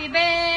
Happy birthday.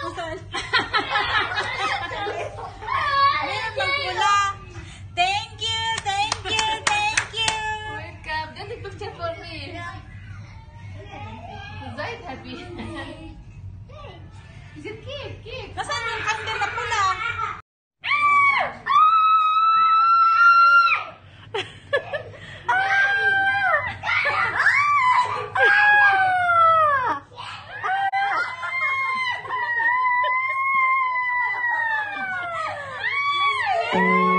Thank you, thank you, thank you. Welcome. Happy. Is it cute? Cute. Thank you.